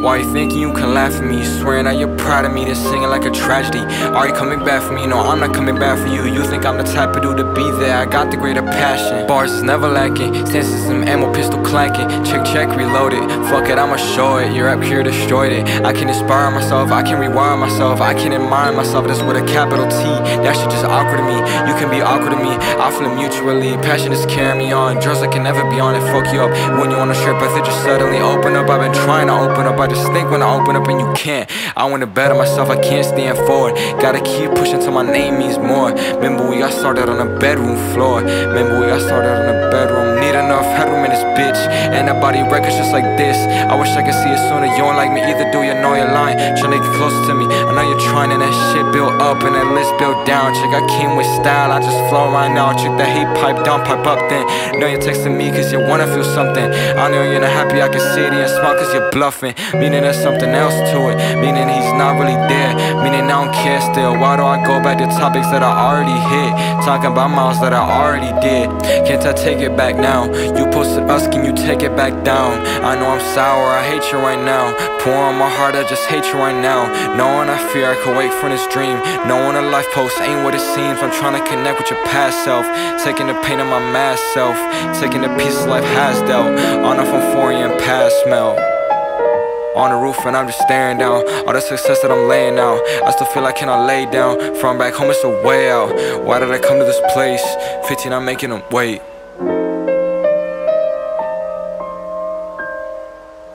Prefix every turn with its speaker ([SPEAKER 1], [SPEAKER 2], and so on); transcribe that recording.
[SPEAKER 1] Why you thinking you can laugh at me? Swearing that you're proud of me, then singing like a tragedy. Are you coming back for me? No, I'm not coming back for you. You think I'm the type of dude to be there? I got the greater passion. Bars is never lacking, senses some ammo, pistol clanking. Check, check, reloaded. Fuck it, I'ma show it. Your up here destroyed it. I can inspire myself, I can rewire myself, I can admire myself. That's with a capital T. That shit just awkward to me. You can be awkward to me. I feel it mutually. Passion is carrying me on. Drugs I can never be on it. Fuck you up. When you on a trip, I think just suddenly open up. I've been trying to open. I just think when I open up and you can't. I wanna better myself. I can't stand forward. Gotta keep pushing till my name means more. Remember we got started on the bedroom floor. Remember we got started And the body records just like this. I wish I could see it sooner. You don't like me either, do you know you're lying? Trying to get closer to me. I know you're trying and that shit built up and that list built down. Chick, I came with style. I just flow right now. Check that hate pipe down, pipe up then. Know you're texting me cause you wanna feel something. I know you're not happy, I can see it in your smile cause you're bluffing. Meaning there's something else to it. Meaning he's not really there. Meaning I still. Why do I go back to topics that I already hit? Talking about miles that I already did. Can't I take it back now? You posted us, can you take it back down? I know I'm sour, I hate you right now. Pour on my heart, I just hate you right now. Knowing I fear I could wake from this dream. Knowing a life post ain't what it seems. I'm trying to connect with your past self. Taking the pain of my mask self. Taking the pieces life has dealt. On a from foreign past smell. On the roof and I'm just staring down. All the success that I'm laying out I still feel like can I lay down? From back home it's a way out. Why did I come to this place? 15 I'm making them wait